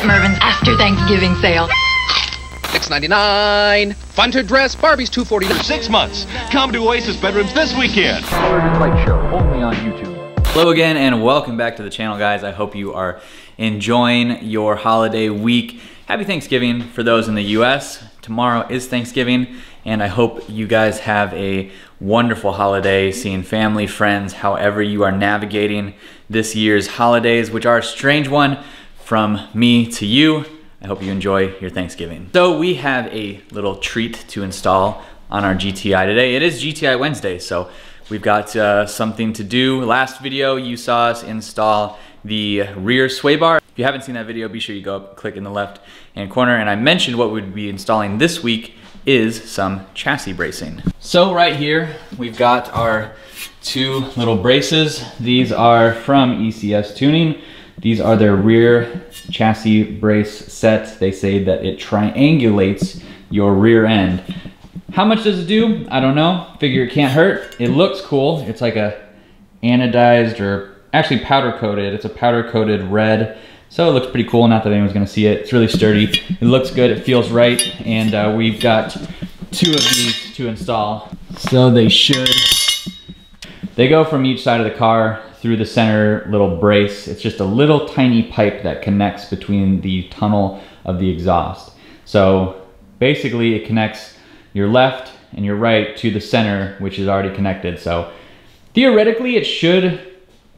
at Mervyn's after Thanksgiving sale. $6.99. Fun to dress. Barbie's $2.49. Six months. Come to Oasis Bedrooms this weekend. Light Show, only on YouTube. Hello again and welcome back to the channel guys. I hope you are enjoying your holiday week. Happy Thanksgiving for those in the US. Tomorrow is Thanksgiving and I hope you guys have a wonderful holiday, seeing family, friends, however you are navigating this year's holidays, which are a strange one from me to you. I hope you enjoy your Thanksgiving. So we have a little treat to install on our GTI today. It is GTI Wednesday, so we've got uh, something to do. Last video, you saw us install the rear sway bar. If you haven't seen that video, be sure you go up, click in the left hand corner. And I mentioned what we'd be installing this week is some chassis bracing. So right here, we've got our two little braces. These are from ECS Tuning. These are their rear chassis brace set. They say that it triangulates your rear end. How much does it do? I don't know. Figure it can't hurt. It looks cool. It's like a anodized or actually powder coated. It's a powder coated red. So it looks pretty cool. Not that anyone's gonna see it. It's really sturdy. It looks good. It feels right. And uh, we've got two of these to install. So they should. They go from each side of the car through the center little brace. It's just a little tiny pipe that connects between the tunnel of the exhaust. So basically it connects your left and your right to the center, which is already connected. So theoretically it should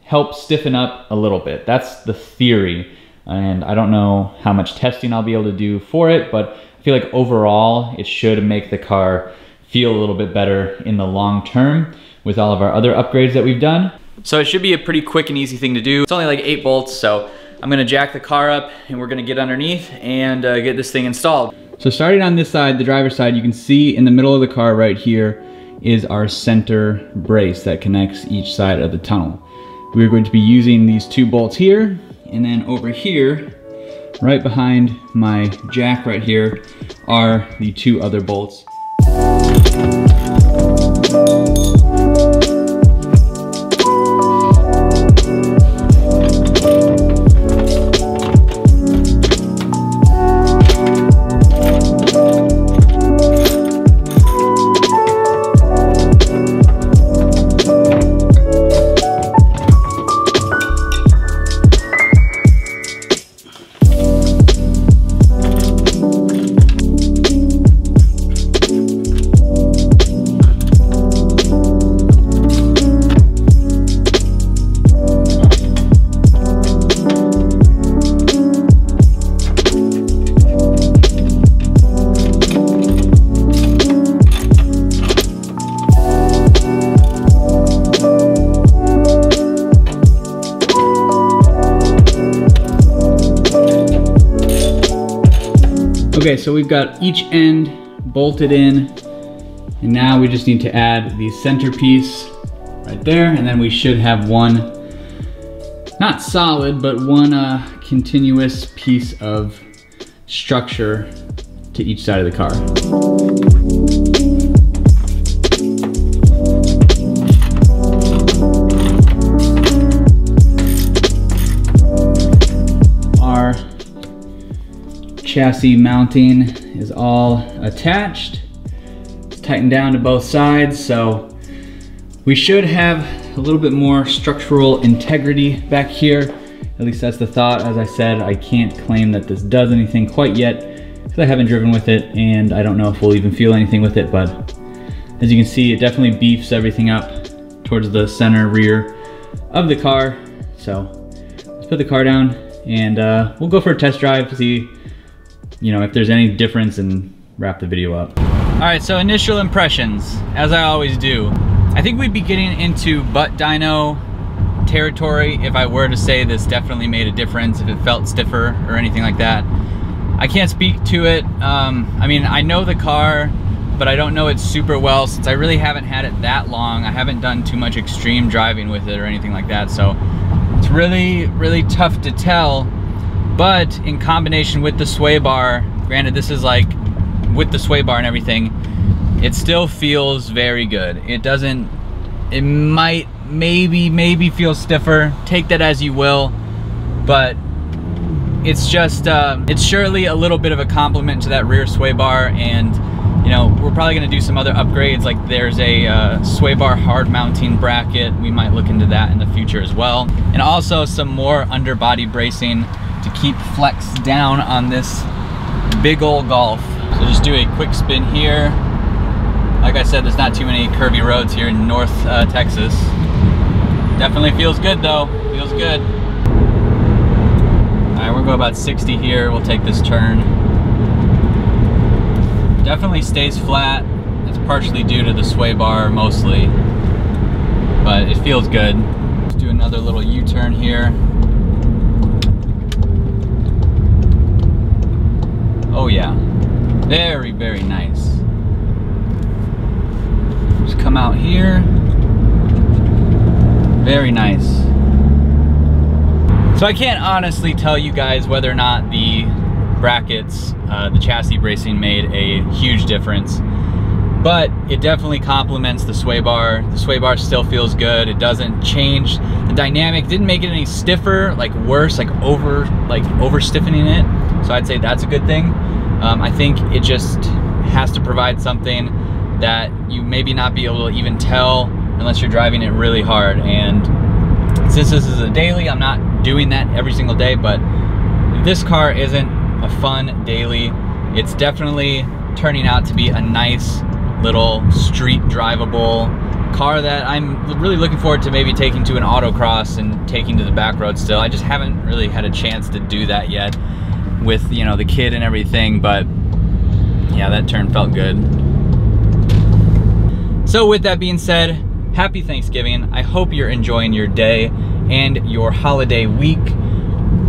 help stiffen up a little bit. That's the theory. And I don't know how much testing I'll be able to do for it, but I feel like overall it should make the car feel a little bit better in the long term with all of our other upgrades that we've done. So it should be a pretty quick and easy thing to do. It's only like eight bolts, so I'm gonna jack the car up and we're gonna get underneath and uh, get this thing installed. So starting on this side, the driver's side, you can see in the middle of the car right here is our center brace that connects each side of the tunnel. We're going to be using these two bolts here, and then over here, right behind my jack right here, are the two other bolts. Okay, so we've got each end bolted in, and now we just need to add the centerpiece right there, and then we should have one, not solid, but one uh, continuous piece of structure to each side of the car. Chassis mounting is all attached. It's tightened down to both sides, so we should have a little bit more structural integrity back here. At least that's the thought. As I said, I can't claim that this does anything quite yet because I haven't driven with it and I don't know if we'll even feel anything with it, but as you can see, it definitely beefs everything up towards the center rear of the car. So let's put the car down and uh, we'll go for a test drive to see you know, if there's any difference and wrap the video up. All right, so initial impressions, as I always do. I think we'd be getting into butt dyno territory if I were to say this definitely made a difference, if it felt stiffer or anything like that. I can't speak to it. Um, I mean, I know the car, but I don't know it super well since I really haven't had it that long. I haven't done too much extreme driving with it or anything like that. So it's really, really tough to tell but in combination with the sway bar, granted this is like with the sway bar and everything, it still feels very good. It doesn't, it might maybe, maybe feel stiffer. Take that as you will, but it's just, uh, it's surely a little bit of a compliment to that rear sway bar and you know, we're probably gonna do some other upgrades, like there's a uh, sway bar hard mounting bracket. We might look into that in the future as well. And also some more underbody bracing to keep flex down on this big old Golf. So just do a quick spin here. Like I said, there's not too many curvy roads here in North uh, Texas. Definitely feels good though, feels good. All right, we'll go about 60 here. We'll take this turn. Definitely stays flat. It's partially due to the sway bar mostly, but it feels good. Let's do another little U-turn here. Oh yeah, very, very nice. Just come out here. Very nice. So I can't honestly tell you guys whether or not the brackets, uh, the chassis bracing made a huge difference. But it definitely complements the sway bar. The sway bar still feels good. It doesn't change the dynamic. Didn't make it any stiffer, like worse, like over, like over stiffening it. So I'd say that's a good thing. Um, I think it just has to provide something that you maybe not be able to even tell unless you're driving it really hard. And since this is a daily, I'm not doing that every single day, but this car isn't a fun daily. It's definitely turning out to be a nice little street drivable car that I'm really looking forward to maybe taking to an autocross and taking to the back road still. I just haven't really had a chance to do that yet with, you know, the kid and everything, but yeah, that turn felt good. So with that being said, happy Thanksgiving. I hope you're enjoying your day and your holiday week.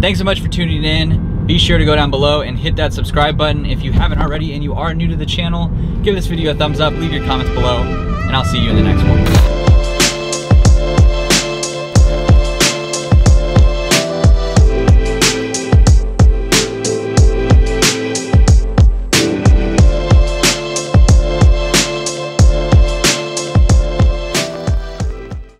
Thanks so much for tuning in. Be sure to go down below and hit that subscribe button if you haven't already and you are new to the channel. Give this video a thumbs up, leave your comments below, and I'll see you in the next one.